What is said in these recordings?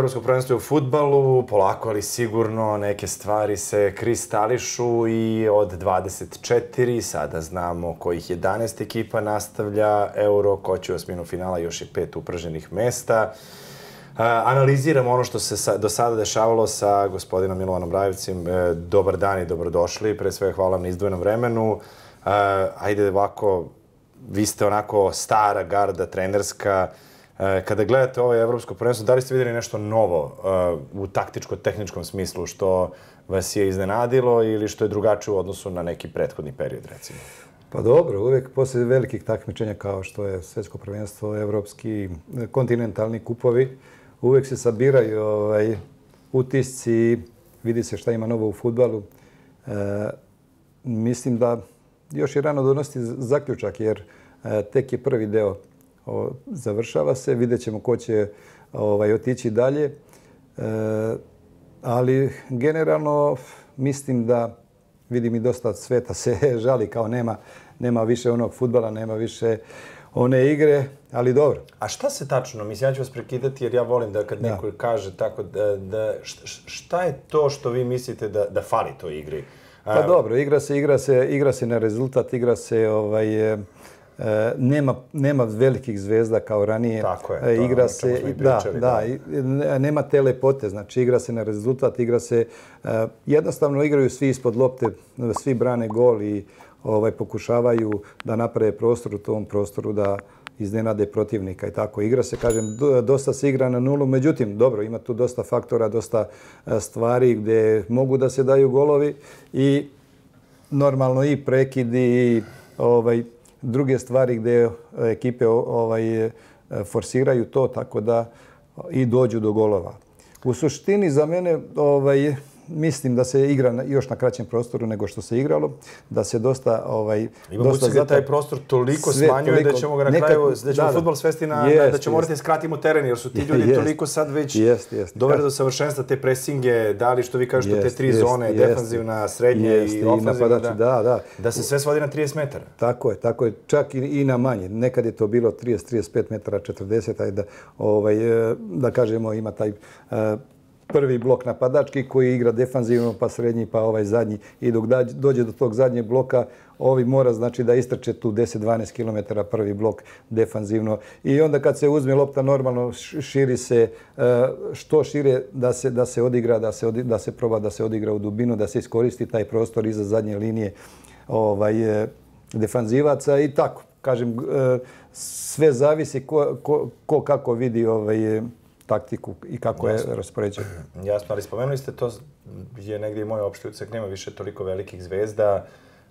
Evropsko prvenstvo je u futbalu, polako ali sigurno neke stvari se kristališu i od 24 sada znamo kojih 11 ekipa nastavlja Euro, ko će u osminu finala, još je pet upraženih mesta. Analiziramo ono što se do sada dešavalo sa gospodinom Milovanom Rajevcim. E, dobar dan i dobrodošli. Pre sve hvala vam na izdvojenom vremenu. E, ajde ovako, vi ste onako stara garda trenerska. E, kada gledate ovo evropsko prvenstvo, da li ste vidjeli nešto novo e, u taktičko-tehničkom smislu što vas je iznenadilo ili što je drugačije u odnosu na neki prethodni period, recimo? Pa dobro, uvijek poslije velikih takmičenja kao što je svjetsko prvenstvo, evropski, e, kontinentalni kupovi, uvijek se sabiraju ovaj, utisci, vidi se šta ima novo u futbalu. E, mislim da još je rano donositi zaključak jer e, tek je prvi deo završava se, vidjet ćemo ko će ovaj, otići dalje. E, ali generalno mislim da vidim i dosta sveta se žali kao nema, nema više onog futbala, nema više one igre, ali dobro. A šta se tačno, mislim, ja ću vas prekidati jer ja volim da kad neko kaže tako, da, da, šta je to što vi mislite da, da fali toj igri? Pa dobro, igra se, igra se, igra se na rezultat, igra se ovaj, nema, nema velikih zvezda kao ranije. Tako je, e, to igra se, da, da, da, nema te lepote, znači igra se na rezultat, igra se, e, jednostavno igraju svi ispod lopte, svi brane gol i ovaj, pokušavaju da naprave prostor u tom prostoru da iznenade protivnika i tako. Igra se, kažem, dosta se igra na nulu, međutim, dobro, ima tu dosta faktora, dosta stvari gdje mogu da se daju golovi i normalno i prekidi i ovaj, druge stvari gdje e, ekipe ovaj, e, forsiraju to tako da i dođu do golova. U suštini za mene ovaj, mislim da se igra još na kraćem prostoru nego što se igralo, da se dosta ovaj Ima dosta zata... taj prostor toliko sve, smanjuje toliko, da ćemo ga na nekad, kraju da ćemo da, svesti na, jest, na da ćemo morati skratimo teren jer su ti ljudi jest, toliko sad već jest, jest. doveli do savršenstva te presinge, dali što vi kažete jest, te tri jest, zone, jest, defanzivna, srednje jest, i ofenzivna, da, da, da. da se sve svodi na 30 metara. Tako je, tako je, čak i, i na manje. Nekad je to bilo 30-35 metara, 40, aj da, ovaj, e, da kažemo ima taj uh, prvi blok napadački koji igra defanzivno, pa srednji, pa ovaj zadnji. I dok dođe do tog zadnjeg bloka, ovi mora znači da istrče tu 10-12 km prvi blok defanzivno. I onda kad se uzme lopta normalno širi se e, što šire da se, da se odigra, da se, da se proba da se odigra u dubinu, da se iskoristi taj prostor iza zadnje linije ovaj, e, defanzivaca i tako. Kažem, e, sve zavisi ko, ko, ko kako vidi ovaj, taktiku i kako Jasno. je raspoređeno. Jasno, ali spomenuli ste to je negdje i moj opšti ucek, nema više toliko velikih zvezda.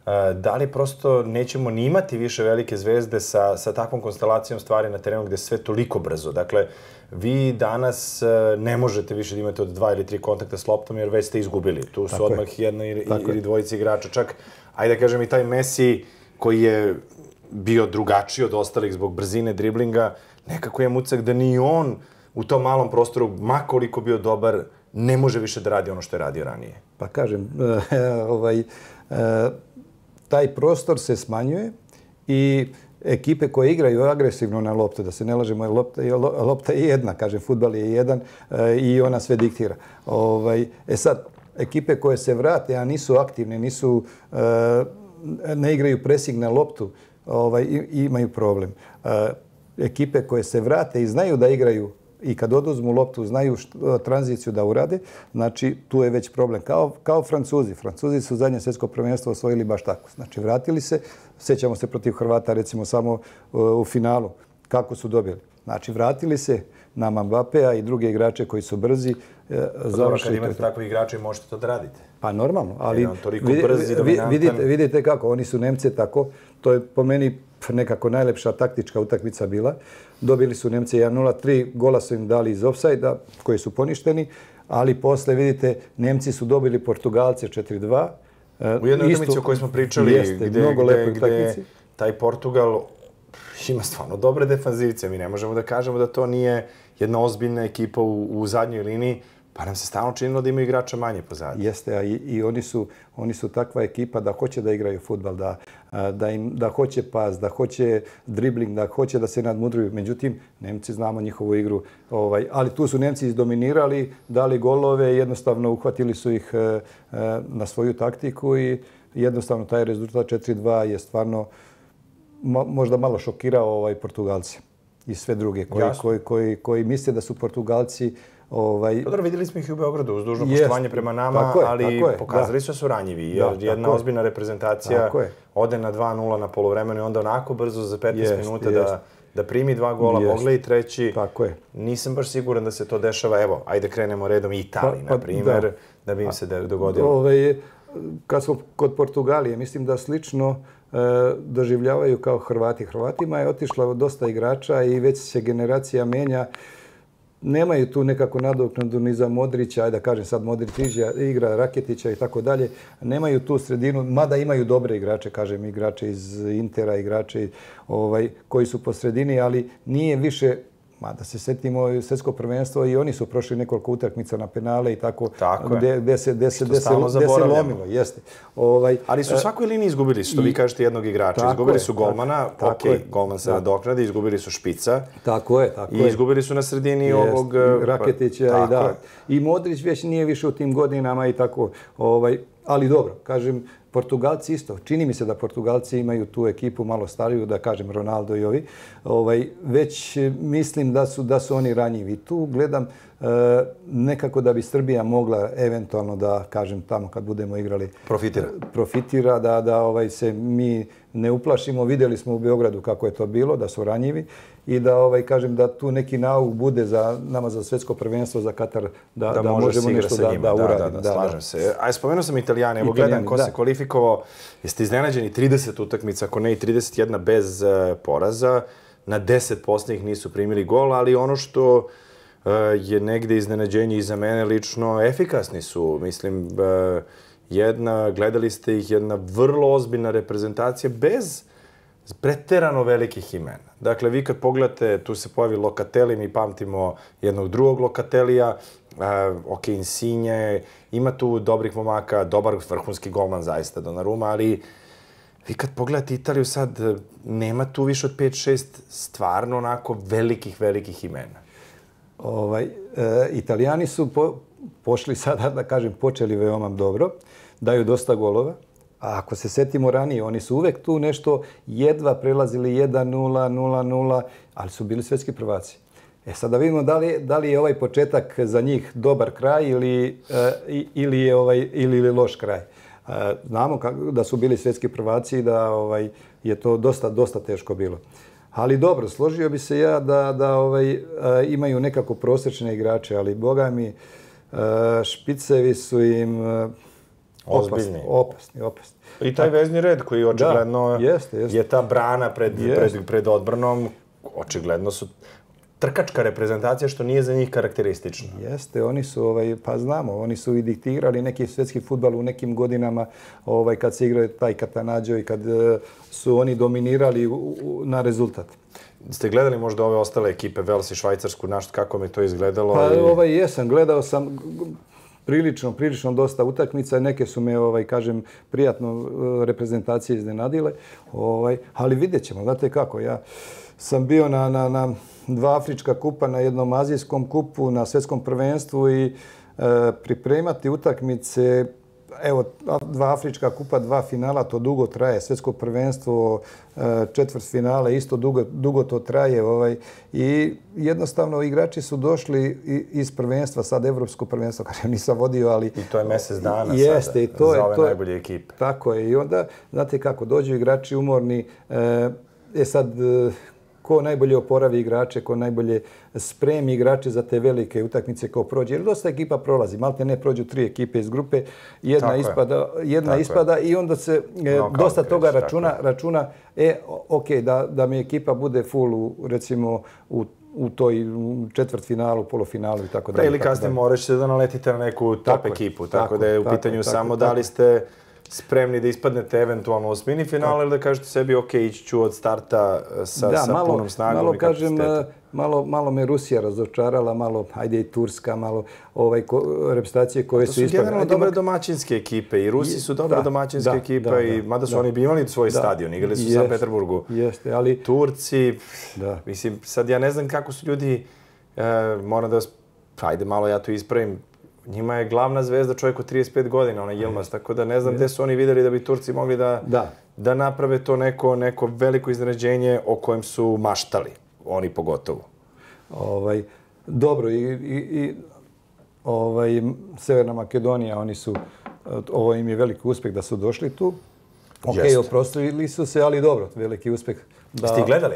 E, da li prosto nećemo ni imati više velike zvezde sa, sa takvom konstelacijom stvari na terenu gdje sve toliko brzo? Dakle, vi danas e, ne možete više da imate od dva ili tri kontakta s loptom jer već ste izgubili. Tu su Tako odmah je. jedna ili, ili dvojici igrača. Čak, ajde da kažem i taj Messi koji je bio drugačiji od ostalih zbog brzine driblinga, nekako je mucak da ni on u tom malom prostoru, makoliko bio dobar, ne može više da radi ono što je radio ranije. Pa kažem, eh, ovaj, eh, taj prostor se smanjuje i ekipe koje igraju agresivno na loptu, da se ne lažemo, lopta, lopta je jedna, kažem, futbal je jedan eh, i ona sve diktira. Ovaj, e sad, ekipe koje se vrate, a nisu aktivne, nisu, ne igraju presig na loptu, ovaj, imaju problem. Ekipe koje se vrate i znaju da igraju i kad oduzmu loptu znaju što, tranziciju da urade, znači tu je već problem. Kao, kao Francuzi. Francuzi su zadnje svjetsko prvenstvo osvojili baš tako. Znači vratili se, sjećamo se protiv Hrvata recimo samo uh, u finalu. Kako su dobili? Znači vratili se na Mbappea i druge igrače koji su brzi. Uh, pa dobro, kad imate takvi igrače možete to da radite. Pa normalno, ali brzi, vidite, vidite kako, oni su Nemce tako, to je po meni nekako najlepša taktička utakmica bila. Dobili su Nemce 1-0, tri gola su im dali iz offside koji su poništeni, ali posle vidite Nemci su dobili Portugalce 4-2. U jednoj utakmici o kojoj smo pričali, jeste, gde, mnogo gde, gde taj Portugal ima stvarno dobre defanzivice. Mi ne možemo da kažemo da to nije jedna ozbiljna ekipa u, u zadnjoj liniji. Pa nam se stalno činilo da imaju igrača manje pozadnje. Jeste, a i, i oni, su, oni su takva ekipa da hoće da igraju futbal, da, da, im, da hoće pas, da hoće dribling, da hoće da se nadmudruju. Međutim, Nemci znamo njihovu igru, ovaj, ali tu su Nemci izdominirali, dali golove, jednostavno uhvatili su ih e, na svoju taktiku i jednostavno taj rezultat 4-2 je stvarno možda malo šokirao ovaj Portugalci i sve druge koji, koji, koji, koji misle da su Portugalci Ovaj... Dobro, vidjeli smo ih u Beogradu uz dužno poštovanje prema nama, tako je, ali tako je, pokazali su da su ranjivi. Jer da, jedna ozbiljna reprezentacija ode na 2-0 na polovremenu i onda onako brzo za 15 jest, minuta jest. da da primi dva gola, jest. mogle i treći. Tako je. Nisam baš siguran da se to dešava. Evo, ajde krenemo redom Italiji, pa, pa, na primjer, da. da bi im se dogodilo. Ove, ovaj, kad smo kod Portugalije, mislim da slično e, doživljavaju kao Hrvati. Hrvatima je otišlo dosta igrača i već se generacija menja nemaju tu nekako nadoknadu ni za Modrića, ajde da kažem sad Modrić igra Raketića i tako dalje, nemaju tu sredinu, mada imaju dobre igrače, kažem igrače iz Intera, igrače ovaj, koji su po sredini, ali nije više Ma da se setimo svjetsko prvenstvo i oni su prošli nekoliko utakmica na penale i tako, tako gde, gde se, gde se, gde se, gde se lomilo. Jeste. Ovaj, Ali su u e, svakoj liniji izgubili, što vi kažete, jednog igrača. Izgubili su golmana, tako, ok, je, golman se nadoknadi, izgubili su špica. Tako je, tako I izgubili su na sredini Jest, ovog... I Raketića pa, i da. Je. I Modrić već nije više u tim godinama i tako. Ovaj, ali dobro, kažem, Portugalci isto. Čini mi se da Portugalci imaju tu ekipu malo stariju, da kažem Ronaldo i ovi. Ovaj, već eh, mislim da su da su oni ranjivi. Tu gledam nekako da bi Srbija mogla eventualno da kažem tamo kad budemo igrali profitira profitira da da ovaj se mi ne uplašimo. Videli smo u Beogradu kako je to bilo, da su ranjivi i da ovaj kažem da tu neki nauk bude za nama za svetsko prvenstvo za Katar da da, da možemo nešto da, da uradimo. Da, da, da, slažem se. Aj spomenuo sam Italijane, evo gledam ko da. se kvalifikovao. Jeste iznenađeni 30 utakmica, ako ne i 31 bez uh, poraza. Na 10 posljednjih nisu primili gol, ali ono što uh, E, je negde iznenađenje i za mene lično, efikasni su. Mislim, e, jedna, gledali ste ih, jedna vrlo ozbiljna reprezentacija bez preterano velikih imena. Dakle, vi kad pogledate, tu se pojavi Lokateli, mi pamtimo jednog drugog Lokatelija, uh, e, ok, Insigne, ima tu dobrih momaka, dobar vrhunski golman zaista Donnarumma, ali vi kad pogledate Italiju sad, nema tu više od 5-6 stvarno onako velikih, velikih imena. Ovaj, e, italijani su po, pošli sada, da kažem, počeli veoma dobro, daju dosta golova, A ako se setimo ranije, oni su uvek tu nešto jedva prelazili 1-0, 0-0, ali su bili svetski prvaci. E sad da vidimo da li, da li je ovaj početak za njih dobar kraj ili, e, ili, je, ovaj, ili ili loš kraj. E, znamo kako, da su bili svetski prvaci i da ovaj, je to dosta, dosta teško bilo. Ali dobro, složio bi se ja da, da ovaj, e, imaju nekako prosječne igrače, ali boga mi, e, špicevi su im... E, Opasni, opasni, opasni. I taj vezni red koji očigledno da, jeste, jeste. je ta brana pred, jeste. pred, pred odbrnom, očigledno su trkačka reprezentacija što nije za njih karakteristično. Jeste, oni su, ovaj, pa znamo, oni su i diktirali neki svetski futbal u nekim godinama ovaj, kad se igraju taj Katanađo i kad uh, su oni dominirali u, u, na rezultat. Ste gledali možda ove ostale ekipe, Vels i Švajcarsku, našto kako mi to izgledalo? Pa i... ovaj, jesam, gledao sam, prilično, prilično dosta utakmica. Neke su me, ovaj, kažem, prijatno e, reprezentacije iznenadile. Ovaj, ali vidjet ćemo, znate kako, ja sam bio na, na, na dva Afrička kupa, na jednom azijskom kupu, na svjetskom prvenstvu i e, pripremati utakmice evo, dva Afrička kupa, dva finala, to dugo traje. Svjetsko prvenstvo, e, četvrt finale, isto dugo, dugo to traje. Ovaj. I jednostavno igrači su došli iz prvenstva, sad evropsko prvenstvo, kažem, nisam vodio, ali... I to je mjesec dana jeste, sada, i to za ove to najbolje ekipe. Tako je. I onda, znate kako, dođu igrači umorni, e, e sad, ko najbolje oporavi igrače, ko najbolje spremi igrače za te velike utakmice ko prođe. Jer dosta ekipa prolazi, malte ne prođu tri ekipe iz grupe, jedna tako ispada, jedna ispada i onda se e, dosta toga računa, računa e, ok, da, da mi ekipa bude full u, recimo, u u toj četvrt finalu, polufinalu i tako dalje. Pre ili kasnije morat ćete da naletite na neku top tako ekipu, tako, tako da je u pitanju tako, samo tako, da li ste spremni da ispadnete eventualno u osmini finala ili da kažete sebi ok, ići ću od starta e, sa, da, sa malo, punom snagom malo i kažem, e, malo, malo me Rusija razočarala, malo, ajde i Turska, malo ovaj, ko, reprezentacije koje To su su ispane. generalno Ajde, dobre mak- domaćinske ekipe i Rusi su dobre Da, domaćinske da, ekipe da, i da, mada su da. oni bi imali svoj Da. stadion, igrali su u San Peterburgu. Jeste, ali Turci, Da. mislim, sad ja ne znam kako su ljudi, e, moram da vas, pa ajde malo ja to ispravim, njima je glavna zvezda čovjek od 35 godina, ona Yilmaz, tako da ne znam gde su oni vidjeli da bi Turci mogli da, Da. da naprave to neko, neko veliko iznenađenje o kojem su maštali, oni pogotovo. Ovaj, dobro, i, i, i ovaj, Severna Makedonija, oni su, ovo im je veliki uspjeh da su došli tu. Ok, Jeste. oprostili su se, ali dobro, veliki uspjeh. Da, Ste gledali?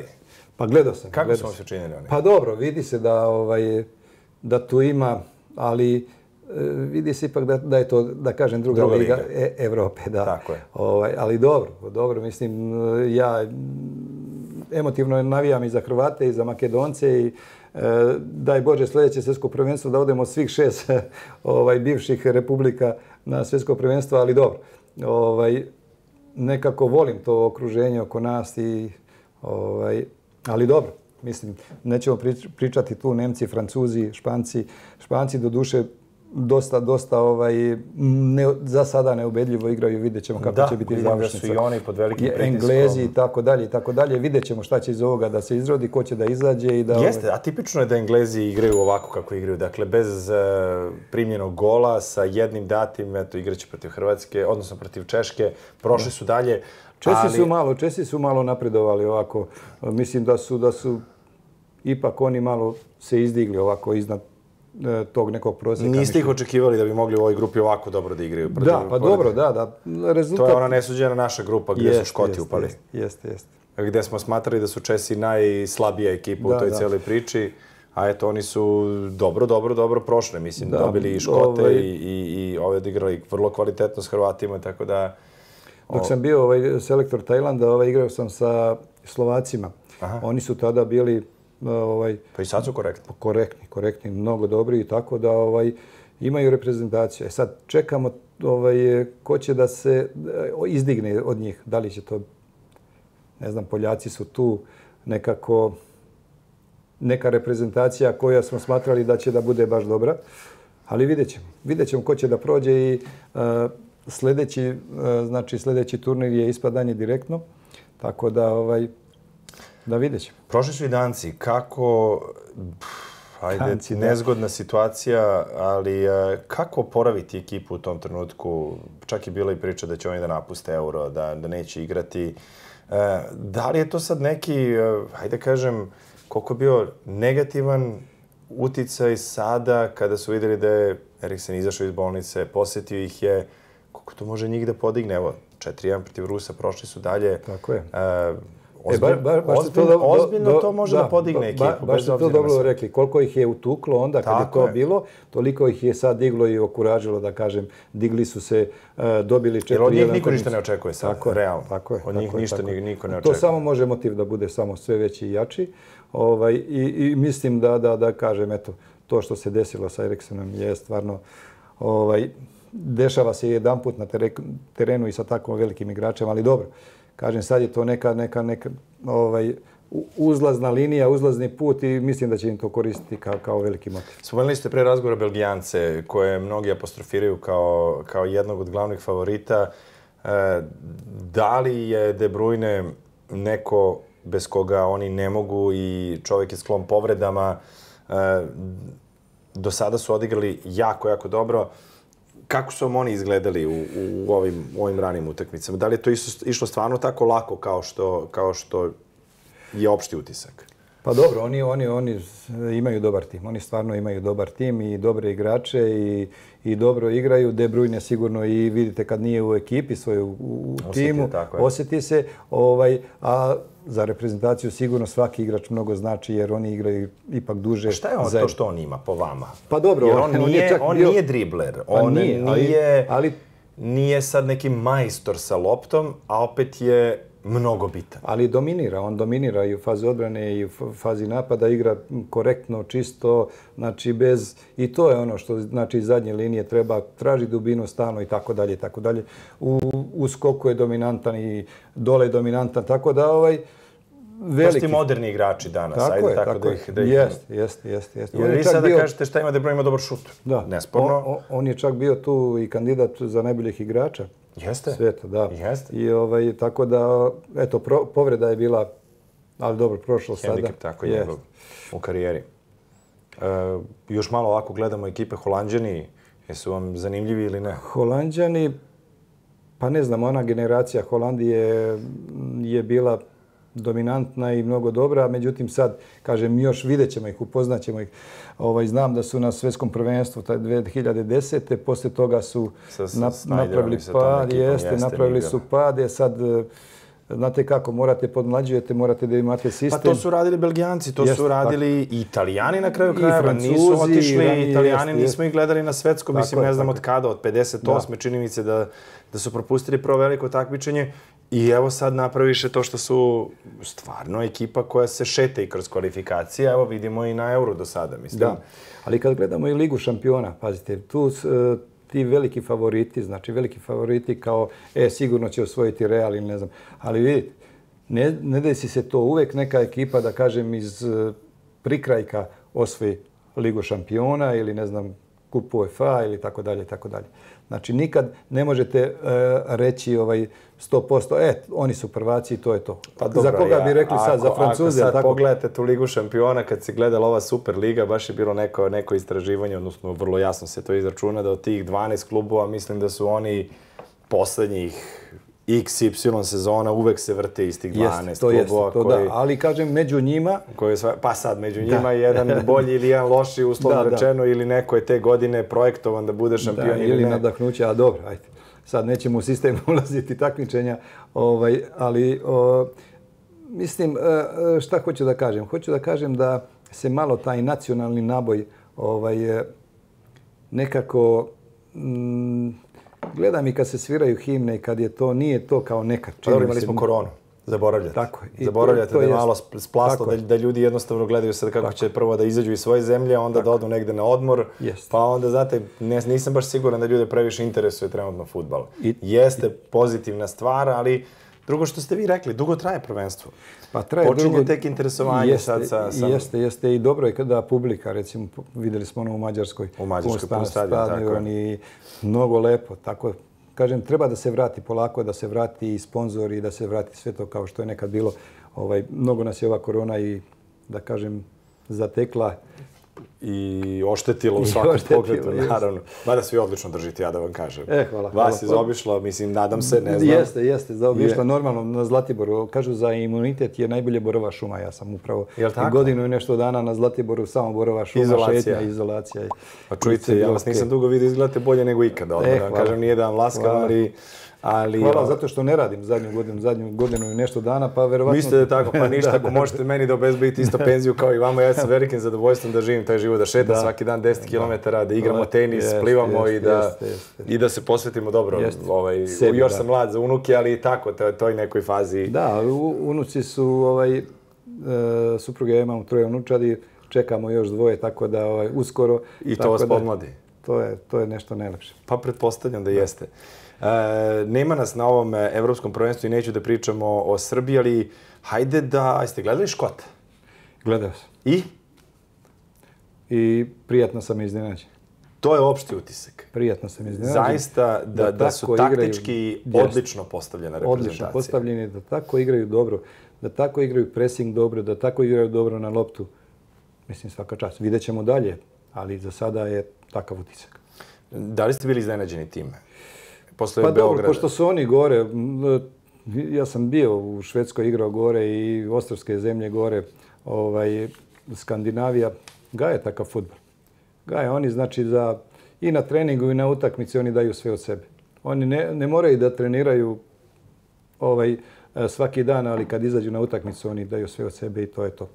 Pa gledao sam. Kako gledao su vam se činili oni? Pa dobro, vidi se da, ovaj, da tu ima, ali vidi se ipak da, da je to, da kažem, druga, Druga liga, liga. E, Evrope. Da. Tako je. Ovaj, ali dobro, dobro, mislim, ja emotivno navijam i za Hrvate i za Makedonce i e, daj Bože sljedeće svjetsko prvenstvo da odemo svih šest ovaj, bivših republika na svjetsko prvenstvo, ali dobro. Ovaj, nekako volim to okruženje oko nas i ovaj, ali dobro. Mislim, nećemo prič- pričati tu Nemci, Francuzi, Španci. Španci do duše dosta, dosta ovaj, ne, za sada neubedljivo igraju. Vidjet ćemo kako Da, će biti vidim da završnica. su i oni pod velikim pritiskom. Englezi i tako dalje i tako dalje. Vidjet ćemo šta će iz ovoga da se izrodi, ko će da izađe i da... Jeste, atipično je da Englezi igraju ovako kako igraju. Dakle, bez uh, primljenog gola, sa jednim datim, eto, igraće protiv Hrvatske, odnosno protiv Češke, prošli su dalje. Česi ali- su malo, Česi su malo napredovali ovako. Mislim da su da su ipak oni malo se izdigli ovako iznad tog nekog prosjeka. Niste ih očekivali da bi mogli u ovoj grupi ovako dobro da igraju. Da, pa dobro, da, da. Rezultat... To je ona nesuđena naša grupa gdje su Jest, Škoti jest, upali. Jeste, jeste, jeste. Gdje smo smatrali da su Česi najslabija ekipa Da, u toj da. cijeloj priči. A eto, oni su dobro, dobro, dobro prošli. Mislim, Da, dobili i Škote ovaj- i, i, i ove odigrali vrlo kvalitetno s Hrvatima, tako da... Dok sam bio ovaj selektor Tajlanda, ovaj, igrao sam sa Slovacima. Aha. Oni su tada bili ovaj, Pa i sad su korektni. korektni, korektni, mnogo dobri i tako da ovaj imaju reprezentaciju. E sad čekamo ovaj ko će da se e, izdigne od njih. Da li će to ne znam, Poljaci su tu nekako neka reprezentacija koja smo smatrali da će da bude baš dobra. Ali vidjet ćemo. Vidjet ćemo ko će da prođe i uh, sljedeći, uh, znači sljedeći turnir je ispadanje direktno. Tako da ovaj da vidjet ćemo. Prošli su i Danci. Kako, pff, ajde, Danci, da. nezgodna situacija, ali e, kako oporaviti ekipu u tom trenutku? Čak je bila i priča da će oni da napuste euro, da, da neće igrati. E, da li je to sad neki, e, ajde kažem, koliko bio negativan uticaj sada kada su vidjeli da je Eriksen izašao iz bolnice, posjetio ih je, koliko to može njih da podigne? Evo, 4-1 protiv Rusa, prošli su dalje. Tako je. E, E, ba, ba, baš ozbiljno, to, do, ozbiljno do, to može da, podigne ekipu, Ba, baš bez ste to dobro rekli. Koliko ih je utuklo onda kad Tako je to je. bilo, toliko ih je sad diglo i okuražilo da kažem, digli su se, uh, dobili četiri... Jer od njih niko ništa ne očekuje sad, tako realno. Tako je, Od tako njih je, ništa tako niko ne To očekuje. samo može motiv da bude samo sve veći i jači. Ovaj, i, I mislim da, da, da kažem, eto, to što se desilo sa Eriksenom je stvarno ovaj, dešava se jedan put na tere- terenu i sa takvom velikim igračem, ali dobro. Kažem, sad je to neka, neka, neka ovaj, uzlazna linija, uzlazni put i mislim da će im to koristiti kao, kao veliki motiv. Spomenuli ste pre razgovora Belgijance, koje mnogi apostrofiraju kao, kao jednog od glavnih favorita. E, da li je De Bruyne neko bez koga oni ne mogu i čovjek je sklon povredama? E, do sada su odigrali jako, jako dobro. Kako su vam oni izgledali u, u, ovim, u ovim ranim utakmicama? Da li je to išlo stvarno tako lako kao što, kao što je opšti utisak? Pa dobro, oni, oni, oni imaju dobar tim. Oni stvarno imaju dobar tim i dobre igrače i, i dobro igraju. De Bruyne sigurno i vidite kad nije u ekipi svoj u, Osjeti, timu, tako je. osjeti se. Ovaj, a za reprezentaciju sigurno svaki igrač mnogo znači jer oni igraju ipak duže. Šta je on zajedno. to što on ima po vama? Pa dobro, Jer on- on, on je nije, čak on bio- nije dribler, Pa on nije, nije, ali- nije sad neki majstor sa loptom, a opet je mnogo bitan. Ali dominira, on dominira i u fazi odbrane i u fazi napada, igra korektno, čisto, znači bez, i to je ono što znači zadnje linije treba, traži dubinu stano i tako dalje, tako dalje. U, u skoku je dominantan i dole je dominantan, tako da ovaj, veliki. Baš moderni igrači danas, tako ajde je, tako, tako da ih... Da ih jeste, jeste. Jest. Jer vi sada bio... kažete šta ima da ima dobar šut. Da. Nesporno. On, on, je čak bio tu i kandidat za najboljih igrača. Jeste. Sveta, da. Jeste. I ovaj, tako da, eto, pro, povreda je bila, ali dobro, prošlo sada. Hendikep, tako je u karijeri. E, još malo ovako gledamo ekipe Holandjani. Jesu vam zanimljivi ili ne? Holandjani, pa ne znam, ona generacija Holandije je bila dominantna i mnogo dobra, međutim sad, kažem, još vidjet ćemo ih, upoznat ćemo ih. Ovaj, znam da su na svetskom prvenstvu taj 2010. Posle toga su sa, sa napravili pad, jeste, jeste, napravili su pad, je sad Znate kako, morate podmlađujete, morate da imate sistem. Pa to su radili Belgijanci, to jest, su radili tako. i Italijani na kraju krajeva. Nisu otišli, i, Italijani jest, nismo ih gledali na svetskom, mislim, ne znam od kada, od 58. Da. čini mi se da, da su propustili prvo veliko takmičenje. I evo sad napraviše to što su stvarno ekipa koja se šete i kroz kvalifikacije. Evo vidimo i na Euro do sada, mislim. Da, ali kad gledamo i Ligu šampiona, pazite, tu e, ti veliki favoriti, znači veliki favoriti kao, e, sigurno će osvojiti Real ili ne znam. Ali vidite, ne, ne desi se to uvek neka ekipa, da kažem, iz e, prikrajka osvoji Ligu šampiona ili ne znam, kup UEFA ili tako dalje, tako dalje. Znači, nikad ne možete uh, reći ovaj 100%, e, oni su prvaci i to je to. Pa dobro, za koga ja, bi rekli sad, ako, za Francuze? Ako sad tako? pogledate tu Ligu šampiona, kad se gledala ova Super Liga, baš je bilo neko, neko istraživanje, odnosno vrlo jasno se to izračuna, da od tih 12 klubova, mislim da su oni poslednjih XY sezona uvek se vrte iz tih 12 jest, to klubova. Jest, to koji, da. Ali kažem, među njima... Koji sva, pa sad, među njima da. jedan bolji ili jedan loši, uslovno da, rečeno, da. ili neko je te godine projektovan da bude šampion da, ili, ili ne. nadahnuće, a dobro, ajde. Sad nećemo u sistem ulaziti takmičenja, ovaj, ali o, mislim, e, šta hoću da kažem? Hoću da kažem da se malo taj nacionalni naboj ovaj, e, nekako... Mm, gledam i kad se sviraju himne i kad je to, nije to kao nekad. Pa dobro, imali smo koronu. Zaboravljate. Tako je. Zaboravljate to, to da je malo splaslo, da, da ljudi jednostavno gledaju sad kako tako. će prvo da izađu iz svoje zemlje, onda tako. da odu negde na odmor. Jest. Pa onda, znate, ne, nisam baš siguran da ljude previše interesuje trenutno futbal. I, Jeste i, pozitivna stvar, ali drugo što ste vi rekli, dugo traje prvenstvo. Pa traje Počinje drugo, tek interesovanje jeste, sad sa, sa... Jeste, jeste i dobro je kada publika, recimo, videli smo ono u Mađarskoj. U Mađarskoj, pun stadion, tako. I mnogo lepo, tako kažem, treba da se vrati polako, da se vrati i sponzori, da se vrati sve to kao što je nekad bilo. Ovaj, mnogo nas je ova korona i, da kažem, zatekla i oštetilo u svakom pogledu, naravno. Mada svi odlično držite, ja da vam kažem. E, hvala. Vas je zaobišlo, mislim, nadam se, ne znam. Jeste, jeste, zaobišlo. Je. Normalno, na Zlatiboru, kažu za imunitet je najbolje borova šuma. Ja sam upravo godinu i nešto dana na Zlatiboru, samo borova šuma, izolacija. šetnja, izolacija. Pa čujte, ja vas nisam dugo vidio, izgledate bolje nego ikada. E, hvala. Kažem, nije da vam laskam, ali Ali, Hvala o... zato što ne radim zadnju godinu, zadnju godinu i nešto dana, pa verovatno... Mislite da tako, pa ništa, ako možete meni da obezbedite isto penziju kao i vama, ja sam velikim zadovoljstvom da živim taj život, da šetam da. svaki dan 10 km, da igramo tenis, jest, plivamo jest, i, da, jest, jest, i da se posvetimo dobro. Ovaj, Sebi, još da. sam mlad za unuke, ali i tako, to je toj nekoj fazi. Da, unuci su, ovaj, e, supruge, ja imam troje unučadi, čekamo još dvoje, tako da ovaj, uskoro... I to vas podmladi. To je, to je nešto najlepše. Pa pretpostavljam da jeste. E, nema nas na ovom e, evropskom prvenstvu i neću da pričamo o Srbiji, ali hajde da... Jeste gledali Škota? Gledao sam. I? I prijatno sam iznenađen. To je opšti utisak. Prijatno sam iznenađen. Zaista da, da, da su taktički igraju, odlično postavljena reprezentacija. Odlično postavljeni, da tako igraju dobro, da tako igraju pressing dobro, da tako igraju dobro na loptu. Mislim, svaka čast. Vidjet ćemo dalje, ali za sada je takav utisak. Da li ste bili iznenađeni time? Posle pa Beograda. Pa dobro, pošto su oni gore, ja sam bio u Švedskoj igrao gore i ostrovske zemlje gore, ovaj, Skandinavija, gaje takav futbol. Gaje, oni znači za i na treningu i na utakmici oni daju sve od sebe. Oni ne, ne moraju da treniraju ovaj, svaki dan, ali kad izađu na utakmicu oni daju sve od sebe i to je to.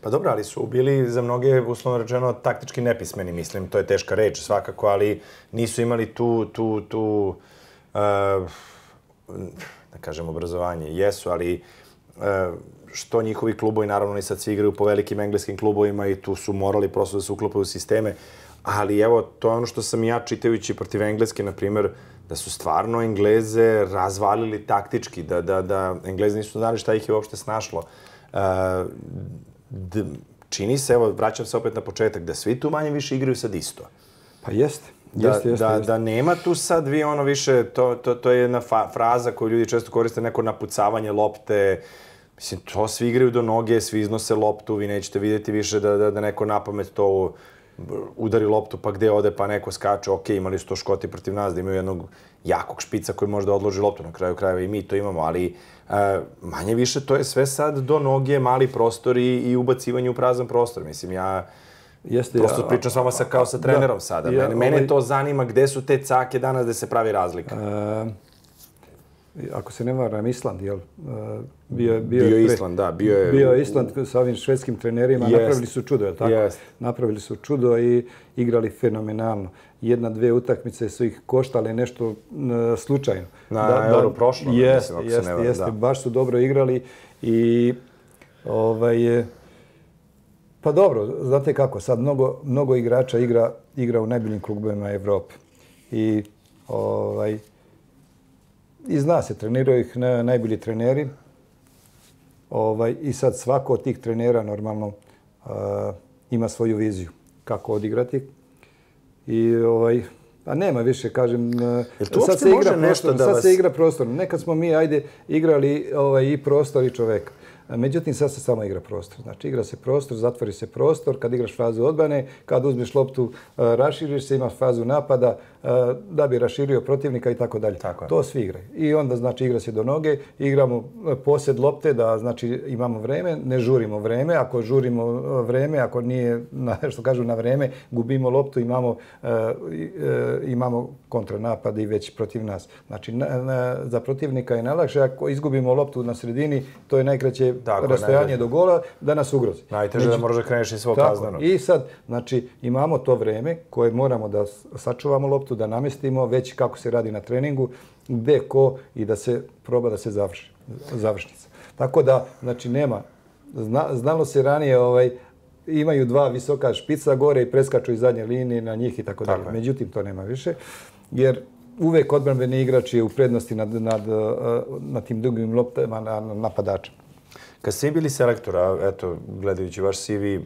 Pa dobro, ali su bili za mnoge, uslovno rečeno, taktički nepismeni, mislim, to je teška reč svakako, ali nisu imali tu, tu, tu, uh, da kažem, obrazovanje. Jesu, ali uh, što njihovi klubovi, naravno, oni sad svi igraju po velikim engleskim klubovima i tu su morali prosto da se uklopaju u sisteme. Ali evo, to je ono što sam ja čitajući protiv Engleske, na primjer, da su stvarno Engleze razvalili taktički, da, da, da Englezi nisu znali šta ih je uopšte snašlo. Uh, čini se, evo, vraćam se opet na početak, da svi tu manje više igraju sad isto. Pa jeste. Da, jeste, jeste, da, jeste. da nema tu sad vi ono više, to, to, to je jedna fa fraza koju ljudi često koriste, neko napucavanje lopte, Mislim, to svi igraju do noge, svi iznose loptu, vi nećete vidjeti više da, da, da neko na pamet to udari loptu pa gde ode pa neko skače, ok, imali su to škoti protiv nas da imaju jednog jakog špica koji može da odloži loptu, na kraju krajeva i mi to imamo, ali uh, manje više to je sve sad do noge, mali prostor i, ubacivanje u prazan prostor. Mislim, ja Jeste, prosto ja, pričam s vama sa, kao sa trenerom da, sada. Ja, mene, ovaj, to zanima gde su te cake danas da se pravi razlika. Uh, ako se ne varam, Island, jel? Bio, bio, bio je Island, da. Bio je, bio Island sa ovim švedskim trenerima. Jest. Napravili su čudo, jel tako? Jest. Napravili su čudo i igrali fenomenalno. Jedna, dve utakmice su ih koštale nešto uh, slučajno. Na da, Euro da, prošlo. Jeste, jeste, jeste. Baš su dobro igrali i ovaj, pa dobro, znate kako, sad mnogo, mnogo igrača igra, igra u najboljim klubovima Evrope. I ovaj, i zna se, treniraju ih na, najbolji treneri. Ovaj, I sad svako od tih trenera normalno uh, ima svoju viziju kako odigrati. I ovaj, a nema više, kažem, sad se igra prostor, sad vas... se igra prostor. Nekad smo mi, ajde, igrali ovaj, i prostor i čoveka. Međutim, sad se samo igra prostor. Znači, igra se prostor, zatvori se prostor. Kad igraš fazu odbrane, kad uzmeš loptu, raširiš se, imaš fazu napada, da bi raširio protivnika i tako dalje. To svi igraju. I onda, znači, igra se do noge, igramo posjed lopte, da, znači, imamo vreme, ne žurimo vreme. Ako žurimo vreme, ako nije, na, što kažu, na vreme, gubimo loptu, imamo, imamo kontranapad i već protiv nas. Znači, na, na, za protivnika je najlakše. Ako izgubimo loptu na sredini, to je najkraće tako, rastojanje do gola da nas ugrozi. Najteže Među... da možeš kreneš iz svog kaznenog. I sad, znači, imamo to vreme koje moramo da sačuvamo loptu, da namestimo već kako se radi na treningu, gde ko i da se proba da se završi, završnica. Tako da, znači, nema, zna, znalo se ranije, ovaj, imaju dva visoka špica gore i preskaču iz zadnje linije na njih i tako, dalje. Međutim, to nema više, jer uvek odbranbeni igrač je u prednosti nad, nad, nad tim dugim loptama na, na napadačem. Kad ste bili selektor, a eto, gledajući vaš CV,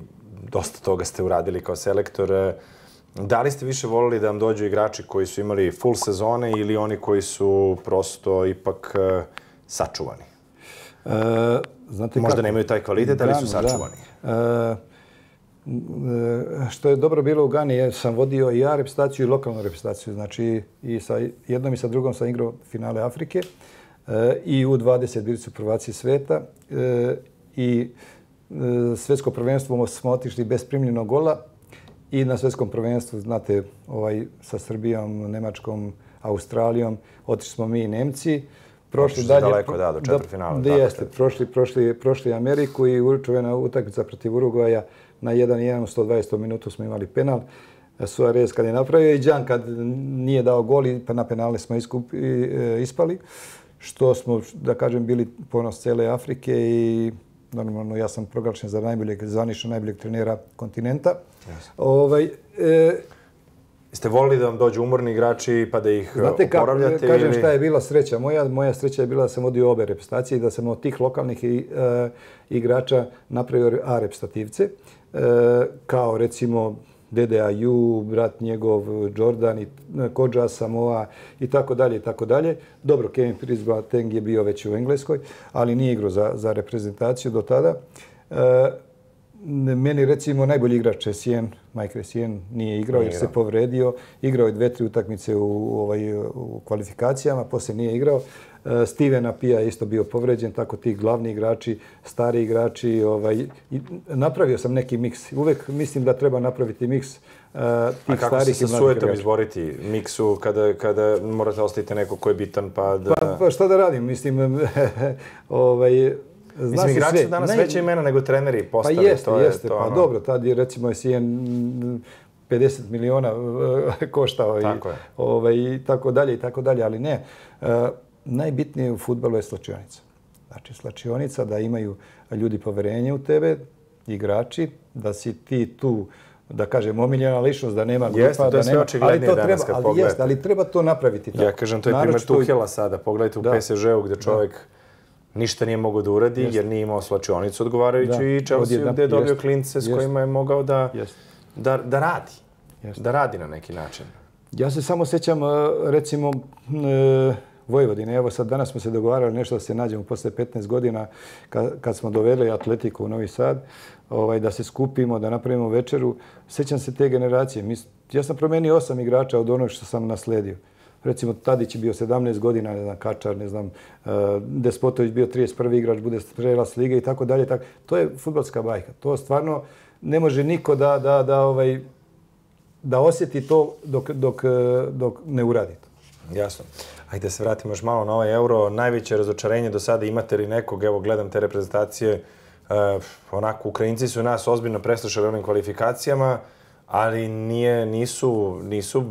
dosta toga ste uradili kao selektor, e, da li ste više volili da vam dođu igrači koji su imali full sezone ili oni koji su prosto ipak e, sačuvani? E, znate Možda kako? nemaju taj kvalitet, ali su sačuvani. Da. E, što je dobro bilo u Gani, ja sam vodio i ja reprezentaciju i lokalnu reprezentaciju. Znači, i sa jednom i sa drugom sam igrao finale Afrike. E, i u 20 bili su prvaci sveta e, i e, svetsko prvenstvo smo otišli bez primljenog gola i na svetskom prvenstvu, znate, ovaj, sa Srbijom, Nemačkom, Australijom, otišli smo mi i Nemci. Prošli dalje, daleko, da, do četvrtfinala. Da, jeste, prošli, prošli, prošli Ameriku i učuvena utakmica protiv Uruguaja na 1-1 u 120 minutu smo imali penal. Suarez kad je napravio i Đan kad nije dao gol pa na penale smo iskupi, ispali što smo, da kažem, bili ponos cele Afrike i normalno ja sam proglašen za najboljeg, zvanično najboljeg trenera kontinenta. Yes. Ovaj, e, Ste volili da vam dođu umorni igrači pa da ih Znate oporavljate? Znate, kažem ili... šta je bila sreća. Moja, moja sreća je bila da sam vodio obe reprezentacije i da sam od tih lokalnih i, e, igrača napravio A reprezentativce. E, kao recimo Dede Aju, brat njegov Jordan i Kodža Samoa i tako dalje i tako dalje. Dobro, Kevin Prince je bio već u Engleskoj, ali nije igrao za, za reprezentaciju do tada. E, meni recimo najbolji igrač je Sien, Mike Sien nije igrao jer se povredio. Igrao je dve, tri utakmice u, ovaj, u kvalifikacijama, poslije nije igrao. E, Steven Apija je isto bio povređen, tako ti glavni igrači, stari igrači. Ovaj, i napravio sam neki miks. Uvek mislim da treba napraviti miks uh, tih. A kako se sa sujetom izboriti miksu kada, kada morate ostaviti neko ko je bitan pa da... Pa, pa šta da radim? Mislim, ovaj, Zna Mislim, igrači su danas Naj... veće imena nego treneri postali. Pa jeste, to je, jeste. To, pa ono... dobro, tad je recimo Sijen 50 miliona koštao tako i, ovaj, i tako dalje i tako dalje, ali ne. Uh, najbitnije u futbalu je slačionica. Znači, slačionica da imaju ljudi poverenje u tebe, igrači, da si ti tu da kažem, omiljena ličnost, da nema grupa, jeste, da nema... očiglednije ali to danas treba, kad ali, jeste, ali treba to napraviti tako. Ja kažem, to je primjer Naročito- Tuhela sada. Pogledajte u Da. PSG-u gdje čovjek ništa nije mogao da uradi Jeste. jer nije imao slačionicu odgovarajuću Da. i Chelsea gdje je dobio jeste. klince s Jeste. kojima je mogao da, Jeste. da, da radi. Jeste. Da radi na neki način. Ja se samo sjećam, e, recimo, e, Vojvodine. Evo sad danas smo se dogovarali nešto da se nađemo posle 15 godina kad, kad smo doveli Atletiku u Novi Sad, ovaj, da se skupimo, da napravimo večeru. Sećam se te generacije. Mi, ja sam promenio osam igrača od onog što sam nasledio. Recimo, Tadić je bio 17 godina, ne znam, Kačar, ne znam, e, Despotović bio 31. igrač, bude strelas lige i tako dalje. Tako. To je futbalska bajka. To stvarno ne može niko da, da, da, ovaj, da osjeti to dok, dok, dok ne uradi to. Jasno. Ajde da se vratimo još malo na ovaj euro. Najveće razočarenje do sada imate li nekog, evo gledam te reprezentacije, uh, onako Ukrajinci su nas ozbiljno preslušali onim kvalifikacijama, ali nije, nisu, nisu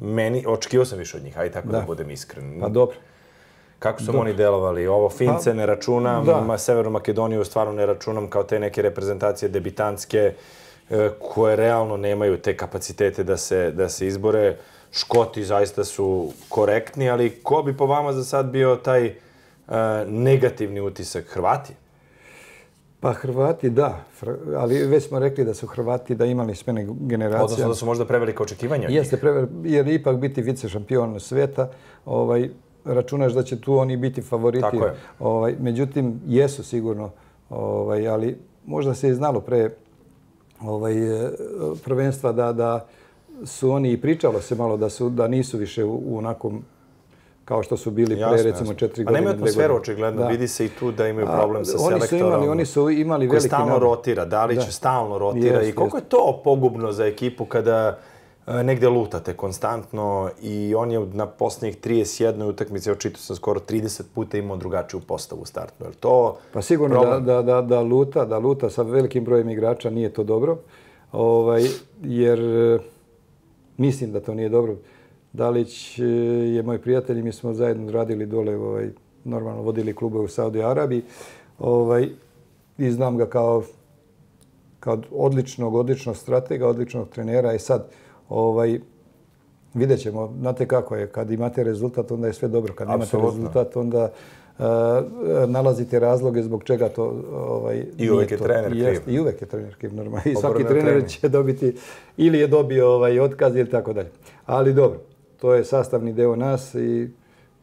meni, očekivao sam više od njih, ajde tako da, Da. budem iskren. Pa dobro. Kako su oni delovali? Ovo Fince Pa, ne računam, da. Severnu Makedoniju stvarno ne računam kao te neke reprezentacije debitanske e, koje realno nemaju te kapacitete da se, da se izbore. Škoti zaista su korektni, ali ko bi po vama za sad bio taj e, negativni utisak? Hrvati? Pa Hrvati da, ali već smo rekli da su Hrvati da imali smene generacija. Odnosno da su možda prevelika očekivanja. Jeste prever, jer ipak biti vice šampion sveta, ovaj, računaš da će tu oni biti favoriti. Tako je. Ovaj, međutim, jesu sigurno, ovaj, ali možda se i znalo pre ovaj, e, prvenstva da, da su oni i pričalo se malo da, su, da nisu više u, u onakom kao što su bili pre Jasno, recimo jasno. četiri Pa godine. nemaju dve atmosferu očigledno, Da. vidi se i tu da imaju A, problem sa oni su selektorom. imali, oni su imali koji veliki stalno nabor. rotira. Dalić Da. stalno rotira Jest, i koliko je to pogubno za ekipu kada negde lutate konstantno i on je na posljednjih 31 utakmice, očito sam skoro 30 puta imao drugačiju postavu startnu. Je to Pa sigurno problem? da, da, da luta, da luta sa velikim brojem igrača nije to dobro. Ovaj, jer e, mislim da to nije dobro. Dalić e, je moj prijatelj i mi smo zajedno radili dole, ovaj, normalno vodili klube u Saudi Arabiji. Ovaj, I znam ga kao, kao odličnog, odličnog stratega, odličnog trenera. I sad, ovaj, vidjet ćemo, znate kako je, kad imate rezultat, onda je sve dobro. Kad Apsolutno. imate rezultat, onda uh, nalazite razloge zbog čega to ovaj, I uvek je to. trener kriv. I uvek je trener kriv, normalno. I svaki trener trening. će dobiti, ili je dobio ovaj, otkaz ili tako dalje. Ali dobro, to je sastavni deo nas i,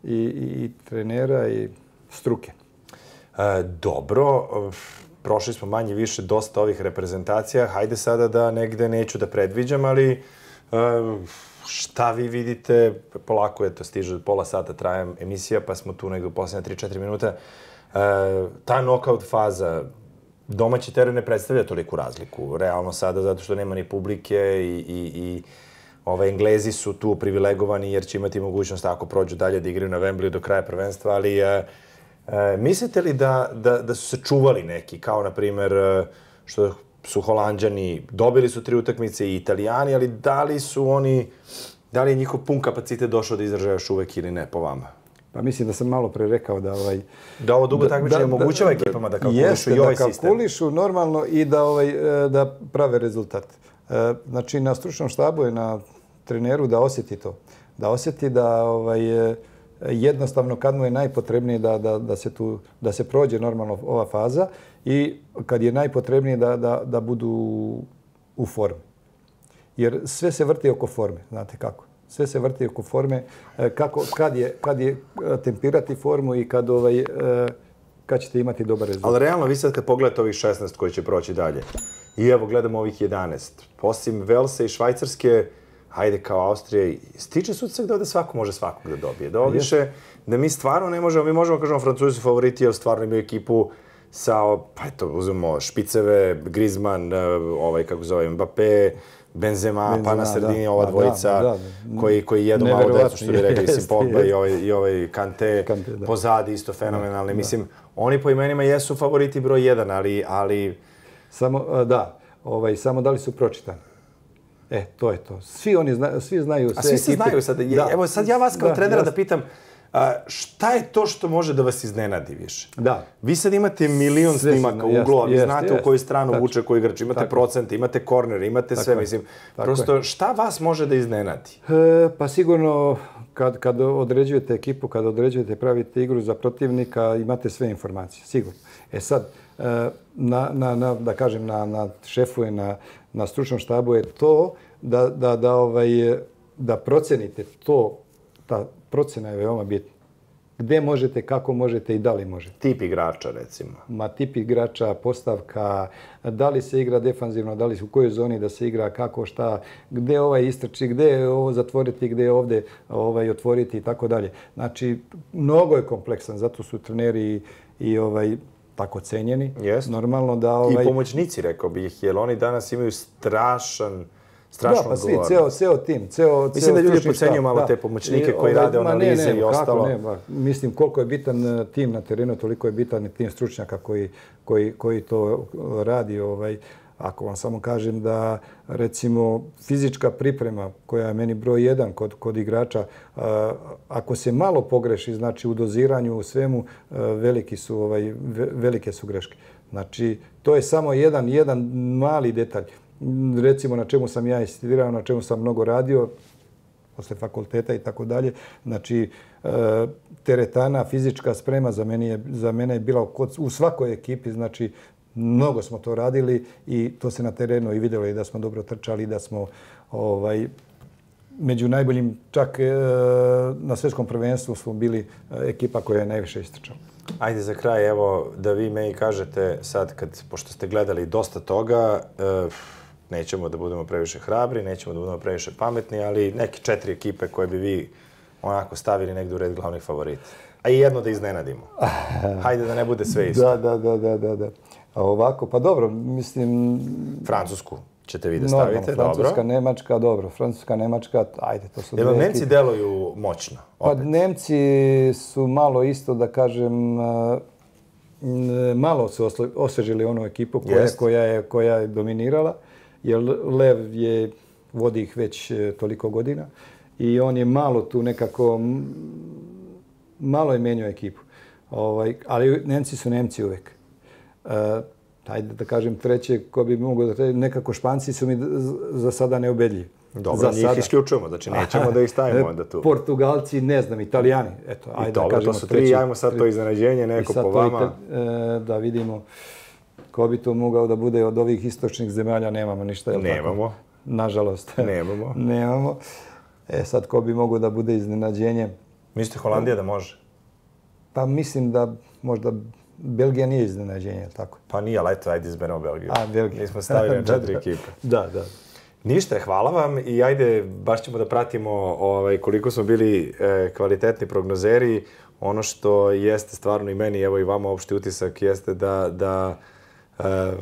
i, i, i trenera i struke. E, dobro, prošli smo manje više dosta ovih reprezentacija. Hajde sada da negde neću da predviđam, ali šta vi vidite, polako je to stiže, pola sata traje emisija, pa smo tu negde u posljednje 3-4 minuta. E, ta knockout faza, domaći teren ne predstavlja toliku razliku, realno sada, zato što nema ni publike i, i, i Ove, Englezi su tu privilegovani jer će imati mogućnost ako prođu dalje da igraju na Wembley do kraja prvenstva, ali e, e, mislite li da, da, da su se čuvali neki, kao na primjer eh, što su Holandjani, dobili su tri utakmice i Italijani, ali da li su oni, da li je njihov pun kapacitet došao da izdrže još uvek ili ne po vama? Pa mislim da sam malo pre rekao da ovaj Da ovo dugo takmičenje omogućava ekipama da kalkulišu jeste, i ovaj da sistem. kalkulišu normalno i da ovaj e, da prave rezultat. E, Znači na stručnom štabu je na treneru da osjeti to. Da osjeti da ovaj e, jednostavno kad mu je najpotrebnije da, da, da se tu da se prođe normalno ova faza i kad je najpotrebnije da, da, da budu u formi. Jer sve se vrti oko forme, znate kako. Sve se vrti oko forme, e, kako, kad, je, kad je e, tempirati formu i kad, ovaj, e, kad ćete imati dobar rezultat. Ali realno, vi sad kad pogledate ovih 16 koji će proći dalje, i evo gledamo ovih 11, osim Velsa i Švajcarske, hajde kao Austrija, stiče se utisak da ovde svako može svakog da dobije. Da ovdje više, da mi stvarno ne možemo, mi možemo kažemo Francuzi favoriti, jer stvarno imaju ekipu sa, pa eto, uzmemo Špiceve, Griezmann, eh, ovaj, kako zove, Mbappé, Benzema, Benzema, pa na sredini da. ova Pa da, dvojica da, da. koji, koji jedu malo decu, što bi rekli, jeste, Sim Pogba i ovaj, i ovaj Kante, Kante, da. pozadi isto fenomenalni. Mislim, oni po imenima jesu favoriti broj jedan, ali, ali Samo, da, ovaj, samo da li su pročitani. E, to je to. Svi oni zna, svi znaju sve A svi se ekipe. znaju sad. Je, Evo sad ja vas kao da, trenera da jasno. pitam, A, šta je to što može da vas iznenadi više? Da. Vi sad imate milion Sve snimaka zna, uglova, vi jeste, znate jeste, u koju stranu tačno. vuče koji igrač, imate Tako je. procente, imate korner, imate sve, je, mislim. tako Prosto, šta vas može da iznenadi? E, pa sigurno kad, kad određujete ekipu, kad određujete, pravite igru za protivnika, imate sve informacije, sigurno. E sad, e, na, na, na, da kažem, na, na šefu i na, na stručnom štabu je to da, da, da, ovaj, da procenite to, ta procena je veoma bitna. Gde možete, kako možete i da li možete. Tip igrača, recimo. Ma tip igrača, postavka, da li se igra defanzivno, da li u kojoj zoni da se igra, kako, šta, gde ovaj istrči, gde je ovo zatvoriti, gde je ovde ovaj, otvoriti i tako dalje. Znači, mnogo je kompleksan, zato su treneri i, ovaj, tako cenjeni. Jest. Normalno da... Ovaj, I pomoćnici, rekao bih, jer oni danas imaju strašan, Da, strašnu pa svi, ceo, ceo tim, ceo, Mislim ceo da ljudi stručni štab, malo da. te pomoćnike I, koji rade ma analize ne, i kako ostalo. Ne, ba, mislim, koliko je bitan eh, tim na terenu, toliko je bitan i tim stručnjaka koji, koji, koji to radi. Ovaj, ako vam samo kažem da, recimo, fizička priprema, koja je meni broj jedan kod, kod igrača, a, ako se malo pogreši, znači u doziranju, u svemu, a, veliki su, ovaj, ve- velike su greške. Znači, to je samo jedan, jedan mali detalj. Recimo, na čemu sam ja insistirao, na čemu sam mnogo radio, posle fakulteta i tako dalje. Znači, e, teretana, fizička sprema za, meni je, za mene je bila kod, u svakoj ekipi, znači mnogo smo to radili i to se na terenu i vidjelo i da smo dobro trčali, da smo ovaj, među najboljim, čak e, na svjetskom prvenstvu smo bili e, ekipa koja je najviše istrčala. Ajde za kraj, evo, da vi meni kažete sad, kad, pošto ste gledali dosta toga, e, nećemo da budemo previše hrabri, nećemo da budemo previše pametni, ali neke četiri ekipe koje bi vi onako stavili negdje u red glavnih favorita. A i jedno da iznenadimo. Hajde da ne bude sve isto. Da, da, da, da, da. da. A ovako, pa dobro, mislim, Francusku ćete vi da normalno, stavite, Francuska, dobro. Nemačka, dobro, Francuska, Nemačka, ajde, to su vam dve Nemci ekipe. deluju moćno. Pa opet. Nemci su malo isto, da kažem, m, malo su osvežili onu ekipu koja, Jest. koja, je, koja je dominirala, jer Lev je, vodi ih već e, toliko godina i on je malo tu nekako, malo je menio ekipu. Ovaj, ali Nemci su Nemci uvek. Uh, ajde da kažem treće, ko bi mogao da kaže, nekako Španci su mi za sada neubedljivi. Dobro, za njih isključujemo, znači nećemo da ih stavimo onda tu. Portugalci, ne znam, Italijani. Eto, ajde I da dobro, kažemo to su tri, ajmo sad to iznenađenje, neko po to vama. Ita- e, da vidimo ko bi to mogao da bude od ovih istočnih zemalja, nemamo ništa. tako? Nemamo. Nažalost. Nemamo. nemamo. E sad, ko bi mogao da bude iznenađenje? Mislite Holandija da može? Pa mislim da možda Belgija nije iznenađenje, tako? Pa nije, ali eto, ajde izberemo Belgiju. A, Belgija. Mi smo stavili na četiri ekipe. Da, da. Ništa, hvala vam i ajde, baš ćemo da pratimo ovaj, koliko smo bili e, kvalitetni prognozeri. Ono što jeste stvarno i meni, evo i vama opšti utisak, jeste da, da Eh,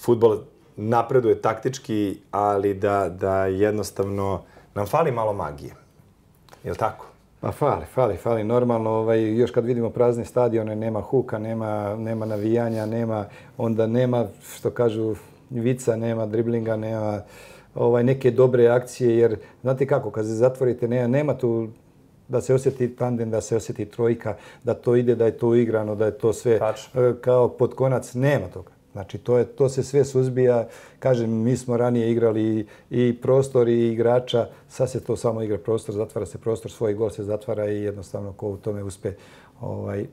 futbol napreduje taktički, ali da, da jednostavno nam fali malo magije. Je li tako? Pa fali, fali, fali. Normalno, ovaj, još kad vidimo prazne stadione, nema huka, nema, nema navijanja, nema, onda nema, što kažu, vica, nema driblinga, nema ovaj, neke dobre akcije, jer znate kako, kad se zatvorite, nema, nema tu da se osjeti tandem, da se osjeti trojka, da to ide, da je to igrano, da je to sve Tačno. e, kao pod konac, nema toga. Znači, to, je, to se sve suzbija. Kažem, mi smo ranije igrali i, i prostor i igrača, sad se to samo igra prostor, zatvara se prostor, svoj gol se zatvara i jednostavno ko u tome uspe, ovaj,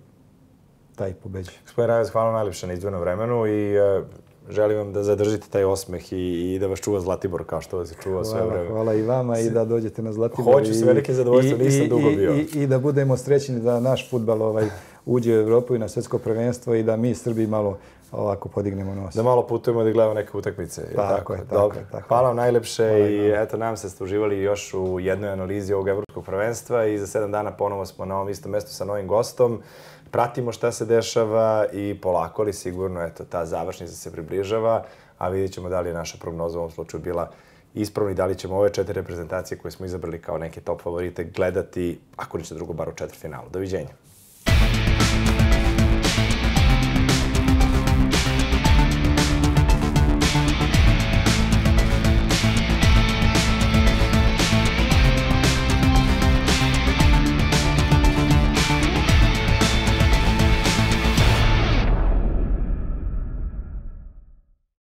taj pobeđuje. Gospodin Rajec, hvala najljepše na izdvojenom vremenu i e, želim vam da zadržite taj osmeh i, i da vas čuva Zlatibor kao što vas je čuvao sve vreme. hvala i vama i da dođete na Zlatibor. Hoću s velikim zadovoljstvom, i- nisam i- dugo i- bio. I, I da budemo srećni da naš futbal ovaj, uđe u Evropu i na svjetsko prvenstvo i da mi Srbi malo ovako podignemo nos. Da malo putujemo da gledamo neke utakmice. li Tako je, tako Dobro. je, tako Hvala vam najlepše Hvala i i eto nam se ste uživali još u jednoj analizi ovog evropskog prvenstva i za sedam dana ponovo smo na ovom istom mjestu sa novim gostom. Pratimo šta se dešava i polako ali sigurno eto ta završnica se približava, a vidjet ćemo da li je naša prognoza u ovom slučaju bila ispravna i da li ćemo ove četiri reprezentacije koje smo izabrali kao neke top favorite gledati, ako ništa drugo, bar u četvrtfinalu. Doviđenja.